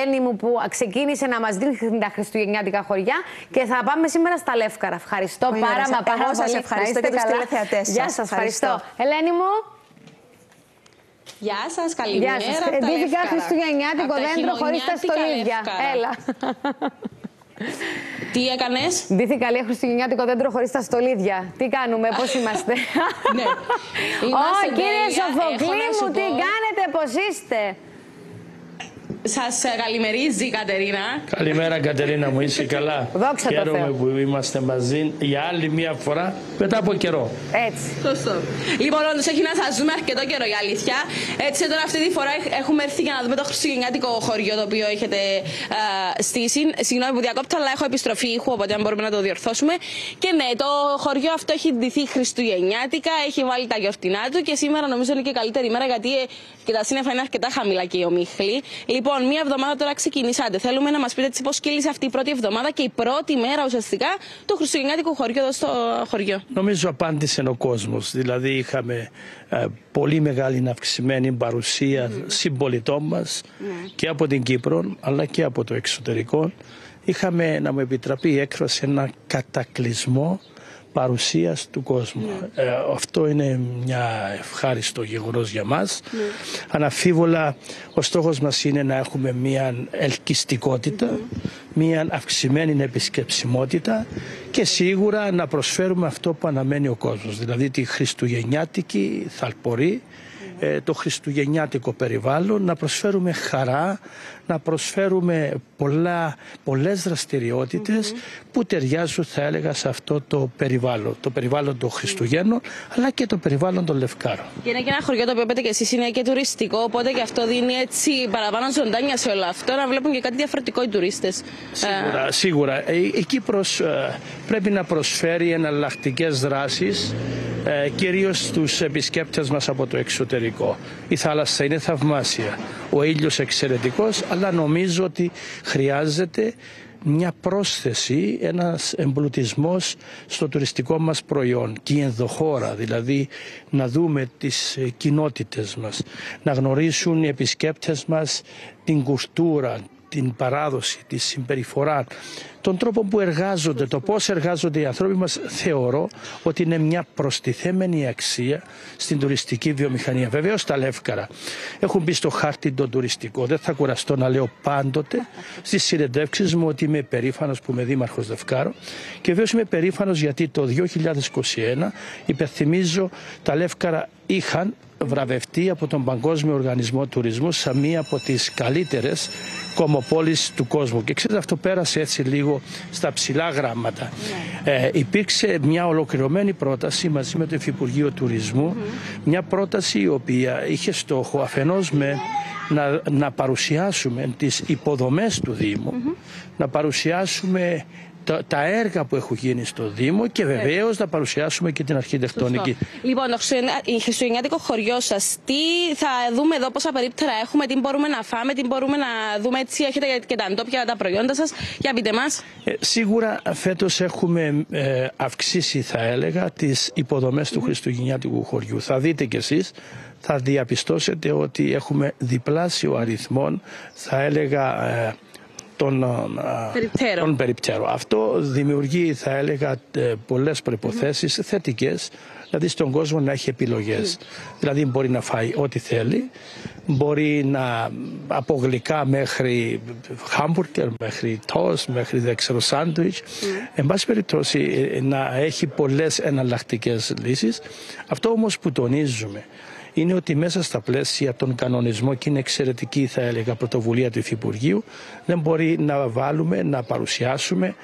Ελένη μου που ξεκίνησε να μας δίνει τα χριστουγεννιάτικα χωριά και θα πάμε σήμερα στα Λεύκαρα. Ευχαριστώ Πολύ πάρα, ωραία. μα πάρα Εγώ πολύ. σας ευχαριστώ Να είστε και τους καλά. τηλεθεατές σας. Γεια σας, ευχαριστώ. Ευχαριστώ. Ελένη μου, Γεια σας, καλημέρα. γεια σας. από τα Ντύθηκα Λεύκαρα. χριστουγεννιάτικο Από τα δέντρο χωρίς τα χειμωνιάτικα στολίδια. Λεύκαρα. Έλα. Τι έκανες; Ντύθηκα λέει χριστουγεννιάτικο δέντρο χωρίς τα στολίδια. Τι κάνουμε, πώς είμαστε; ναι. Ω, Είμαστε κύριε τέλεια. Σοφοκλή Έχω να μου, σου τι πω- κάνετε, πώς είστε; Σας ε, καλημερίζει η Κατερίνα. Καλημέρα Κατερίνα μου, είσαι καλά; Δόξα τω Χαίρομαι Θεώ. που είμαστε μαζί για άλλη μια φορά μετά από καιρό. Έτσι. Σωστό. Λοιπόν, όντως έχει να σας δούμε αρκετό καιρό η αλήθεια. Έτσι, τώρα αυτή τη φορά έχ- έχουμε έρθει για να δούμε το χριστουγεννιάτικο χωριό το οποίο έχετε α, στήσει. Συγγνώμη που διακόπτω, αλλά έχω επιστροφή ήχου, οπότε αν μπορούμε να το διορθώσουμε. Και ναι, το χωριό αυτό έχει ντυθεί χριστουγεννιάτικα, έχει βάλει τα γιορτινά του και σήμερα νομίζω είναι και η καλύτερη ημέρα γιατί ε, και τα σύννεφα είναι αρκετά χαμηλά και οι ομίχλοι. Λοιπόν, μία εβδομάδα τώρα ξεκινήσατε. Θέλουμε να μας πείτε πώς κύλησε αυτή η πρώτη εβδομάδα και η πρώτη μέρα ουσιαστικά του χριστουγεννιάτικου χωριού εδώ στο χωριό. Νομίζω απάντησε ο κόσμος. Δηλαδή είχαμε ε, πολύ μεγάλη αυξημένη παρουσία συμπολιτών μας και από την Κύπρο αλλά και από το εξωτερικό. Είχαμε, να μου επιτραπεί η έκφραση, ένα κατακλυσμό παρουσίας του κόσμου. Ε, αυτό είναι μια ευχάριστο γεγονός για μας. Αναφίβολα ο στόχος μας είναι να έχουμε μια ελκυστικότητα, μια αυξημένη επισκεψιμότητα και σίγουρα να προσφέρουμε αυτό που αναμένει ο κόσμος. Δηλαδή τη χριστουγεννιάτικη θαλπορή, ε, το χριστουγεννιάτικο περιβάλλον, να προσφέρουμε χαρά, να προσφέρουμε πολλά, πολλές δραστηριότητες που ταιριάζουν θα έλεγα σε αυτό το περιβάλλον. Το περιβάλλον των Χριστουγέννων αλλά και το περιβάλλον των Λευκάρων. Και είναι και ένα χωριό το οποίο είπατε και εσείς είναι και τουριστικό, οπότε και αυτό δίνει έτσι παραπάνω ζωντάνια σε όλο αυτό, να βλέπουν και κάτι διαφορετικό οι τουρίστες. Σίγουρα, σίγουρα. Ε, Η Κύπρος ε, πρέπει να προσφέρει εναλλακτικές δράσεις ε, κυρίως στους επισκέπτες μας από το εξωτερικό. Η θάλασσα είναι θαυμάσια, ο ήλιος εξαιρετικός, αλλά νομίζω ότι χρειάζεται μια πρόσθεση, ένας εμπλουτισμός στο τουριστικό μας προϊόν και η ενδοχώρα, δηλαδή να δούμε τις ε, κοινότητες μας, να γνωρίσουν οι επισκέπτες μας την κουλτούρα, την παράδοση, της συμπεριφοράς, τον τρόπο που εργάζονται, το πώς εργάζονται οι άνθρωποι μας, θεωρώ ότι είναι μια προστιθέμενη αξία στην τουριστική βιομηχανία. Βεβαίως τα Λεύκαρα έχουν μπει στο χάρτη το τουριστικό. Δεν θα κουραστώ να λέω πάντοτε στις συνεντεύξεις μου ότι είμαι περήφανος που είμαι δήμαρχος Λευκάρων και βεβαίως είμαι περήφανος γιατί το 2021 υπενθυμίζω τα Λεύκαρα είχαν βραβευτεί από τον Παγκόσμιο Οργανισμό Τουρισμού σαν μία από τις καλύτερες κομοπόλεις του κόσμου. Και ξέρετε αυτό πέρασε έτσι λίγο στα ψηλά γράμματα. Ε, υπήρξε μια ολοκληρωμένη πρόταση μαζί με το Υφυπουργείο Τουρισμού, μια πρόταση η οποία είχε στόχο αφενός με να, να παρουσιάσουμε τις υποδομές του Δήμου, να παρουσιάσουμε τα, τα έργα που έχουν γίνει στο Δήμο και βεβαίως να παρουσιάσουμε και την αρχιτεκτονική. Λοιπόν, το Χριστουγεννιά- η χριστουγεννιάτικο χωριό σας, τι θα δούμε εδώ, πόσα περίπτερα έχουμε, τι μπορούμε να φάμε, τι μπορούμε να δούμε έτσι, έχετε και τα ντόπια τα προϊόντα σας. Για πείτε μας. Ε, σίγουρα φέτος έχουμε ε, αυξήσει θα έλεγα τις υποδομές του Χριστουγεννιάτικου χωριού. Θα δείτε κι εσείς, θα διαπιστώσετε ότι έχουμε διπλάσιο αριθμών θα έλεγα ε, των, ε, Περιπτέρων. των περιπτέρων. Αυτό δημιουργεί θα έλεγα ε, πολλές προϋποθέσεις θετικές Δηλαδή στον κόσμο να έχει επιλογές. Δηλαδή μπορεί να φάει ό,τι θέλει, μπορεί να από γλυκά μέχρι χάμπουργκερ, μέχρι τόστ, μέχρι δεν ξέρω σάντουιτς. Εν πάση περιπτώσει ε, να έχει πολλές εναλλακτικές λύσεις. Αυτό όμως που τονίζουμε είναι ότι μέσα στα πλαίσια των κανονισμών και είναι εξαιρετική θα έλεγα πρωτοβουλία του Υφυπουργείου δεν μπορεί να βάλουμε, να παρουσιάσουμε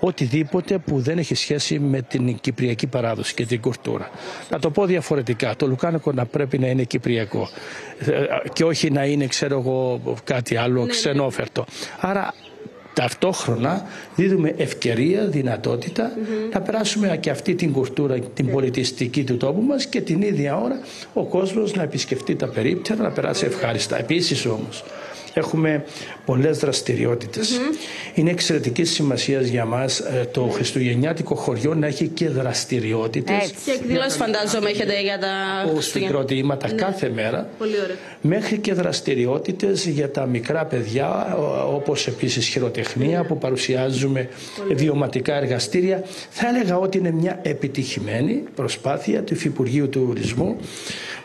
οτιδήποτε που δεν έχει σχέση με την κυπριακή παράδοση και την κουλτούρα. Να το πω διαφορετικά, το λουκάνικο να πρέπει να είναι κυπριακό ε, και όχι να είναι ξέρω εγώ κάτι άλλο ξενόφερτο. Άρα ταυτόχρονα δίδουμε ευκαιρία, δυνατότητα να περάσουμε και αυτή την κουλτούρα, την πολιτιστική του τόπου μας και την ίδια ώρα ο κόσμος να επισκεφτεί τα περίπτερα, να περάσει ευχάριστα. Επίσης όμως, Έχουμε πολλές δραστηριότητες. Είναι εξαιρετική σημασία για μας ε, το χριστουγεννιάτικο χωριό να έχει και δραστηριότητες. Έτσι. Και εκδηλώσεις φαντάζομαι έχετε για τα Ως Χριστούγεννα. συγκροτήματα κάθε μέρα. Πολύ ωραία. Μέχρι και δραστηριότητες για τα μικρά παιδιά, ο- όπως επίσης χειροτεχνία που παρουσιάζουμε βιωματικά εργαστήρια. Θα έλεγα ότι είναι μια επιτυχημένη προσπάθεια του Υφυπουργείου του Τουρισμού.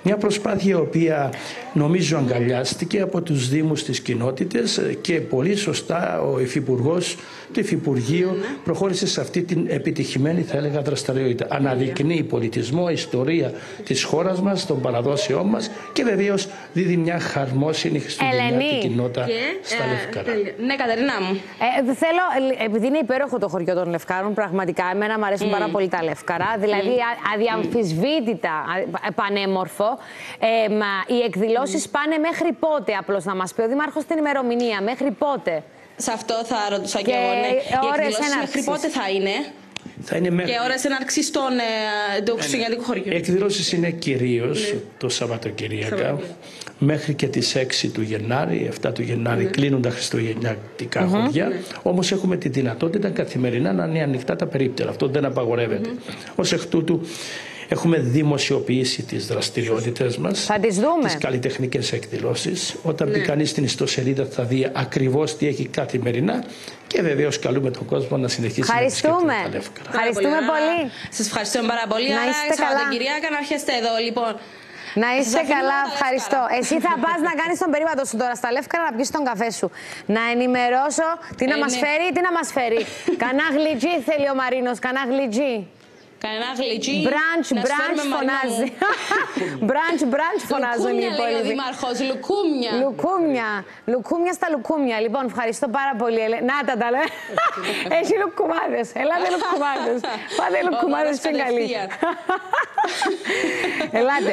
Μια προσπάθεια η οποία νομίζω αγκαλιάστηκε από τους Δήμους της κοινότητες και πολύ σωστά ο Υφυπουργός του Υφυπουργείου προχώρησε σε αυτή την επιτυχημένη θα έλεγα δραστηριότητα. Αναδεικνύει πολιτισμό, ιστορία της χώρας μας, των παραδόσεών μας και βεβαίως δίδει μια χαρμόσυνη χριστουγεννιάτικη Ελένη. κοινότητα Και, στα ε, Λευκαρά. τέλεια. Ναι, Κατερίνα μου. Ε, θέλω, ε, επειδή είναι υπέροχο το χωριό των Λευκάρων, πραγματικά εμένα μου αρέσουν πάρα πολύ τα Λευκαρά. Δηλαδή, α- αδιαμφισβήτητα α- πανέμορφο. Ε, μα, οι εκδηλώσεις πάνε μέχρι πότε, απλώς να μας πει ο Δήμαρχο την ημερομηνία. Μέχρι πότε; Σε αυτό θα ρωτούσα και, Και εγώ. Ναι. Οι ώρες εκδηλώσεις μέχρι έναρξης. πότε θα είναι; Θα είναι μέχρι... και ώρες έναρξης των ε, του Χριστουγεννιάτικου χωριού. Οι εκδηλώσεις είναι κυρίως το Σαββατοκυριακά Ναι. Σαββατοκύριακα. μέχρι και τις 6 του Γενάρη, 7 του Γενάρη Ναι. κλείνουν τα χριστουγεννιάτικα χωριά. Όμως έχουμε τη δυνατότητα καθημερινά να είναι ανοιχτά τα περίπτερα. Αυτό δεν απαγορεύεται. Ως εκ τούτου έχουμε δημοσιοποιήσει τις δραστηριότητες μας. Θα τις δούμε. Τις καλλιτεχνικές εκδηλώσεις. Όταν μπει κανείς στην ιστοσελίδα θα δει ακριβώς τι έχει καθημερινά και βεβαίως καλούμε τον κόσμο να συνεχίσει να επισκέπτεται Ευχαριστούμε. τα Λεύκαρα. Ευχαριστούμε πολύ. Σας ευχαριστούμε πάρα πολύ. Να Άρα, είστε καλά. Σαββατοκυριακά να έρχεστε εδώ, λοιπόν. Να είστε αφήνουμε καλά, τα ευχαριστώ. Λευκάρα. Εσύ θα πας να κάνεις τον περίπατο σου τώρα στα Λεύκαρα να πιεις τον καφέ σου. Να ενημερώσω τι να Ε, μας ναι. φέρει, τι να μας φέρει. Κανά γλιτζί θέλει ο Μαρίνος, κανά γλιτζί. Κανένα γλιτζί. Μπραντς, να σου μπραντς φέρουμε φωνάζει. Μαρινό Μπραντς, μπραντς μου. φωνάζουν οι Λουκούμια λέει ο υπόλοιποι. Δήμαρχο. Λουκούμια. Λουκούμια. Λουκούμια στα λουκούμια. Λοιπόν, ευχαριστώ πάρα πολύ. Ελε- Να τα τα λέω. Έχει λουκουμάδε. Ελάτε λουκουμάδε. Πάτε λουκουμάδε δώρος πιο καλή. κατευθείαν. Ελάτε.